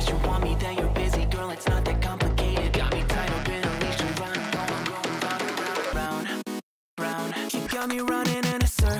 First you want me, then you're busy, girl. It's not that complicated. Got me tied up in a leash you run, going, going round and round, round, round. You got me running in a circle.